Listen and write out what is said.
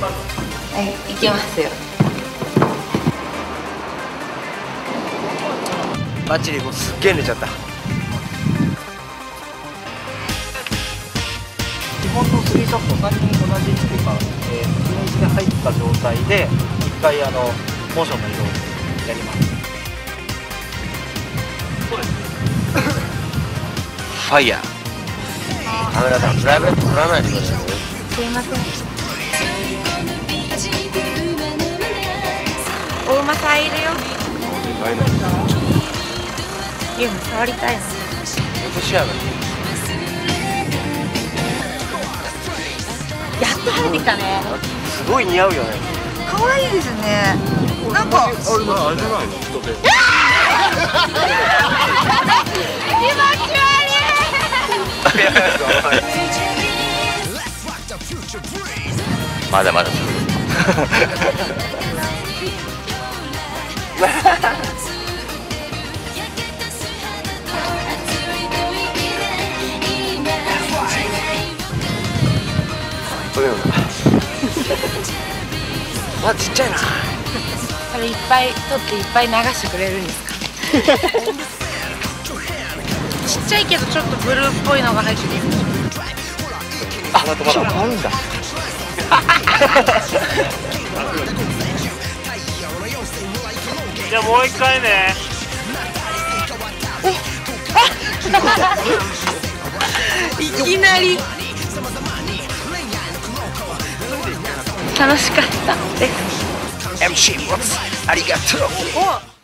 はい行きますよ。バッチリもうすっげえ寝ちゃった。基本の3ショット3人同じっていうか、えー、普通の位置で入った状態で一回あのモーションの移動をやります。ファイヤー。カメラさんプライベート撮らないでください。ねすいませんさんいるよ。会えないユウも触りたいな。落とし穴やっと晴れてきたね。すごい似合うよね。可愛いですね。なんか。あれあれじゃないの？人で。気持ち まだまだこれよな。まだちっちゃいな。これいっぱい取っていっぱい流してくれるんですか？ちっちゃいけどちょっとブルーっぽいのが入ってるあまだまだあるんだ じゃあもう一回ね。いきなり。楽しかったです。MC ボツありがとう。お